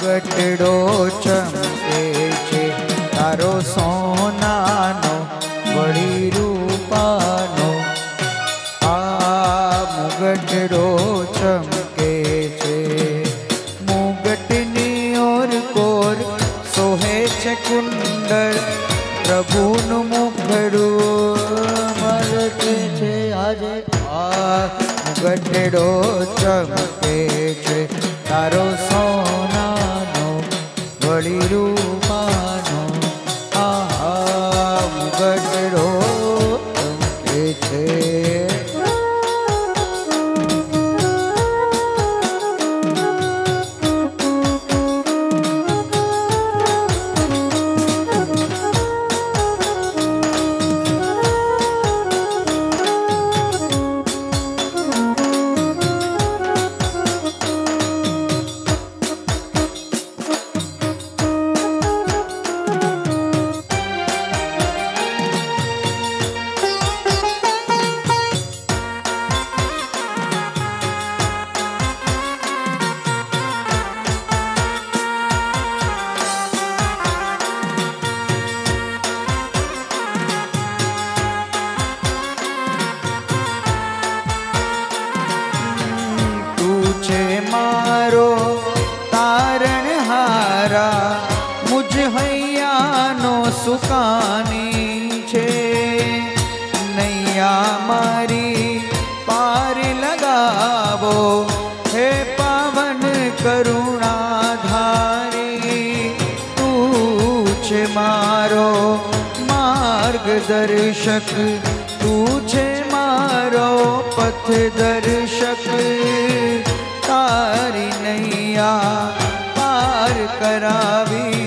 મુગટડો ચમકે છે તારો સોનાનો વળી રૂપાનો આ મુગટડો ચમકે છે મુગટની ઓર કોર સોહે છે કુંડળ પ્રભુનું મુખડું મરકે છે આજે આ મુગટડો ચમકે વળી રૂપાનો આ મુગટડો ચમકે છે છે મારો તારણહારા મુજ હૈયાનો સુકાની છે નૈયા મારી પાર લગાવો હે પાવન કરુણાધારી તું છે મારો માર્ગદર્શક તું છે મારો પથ દર્શક तारी नैया पार करावी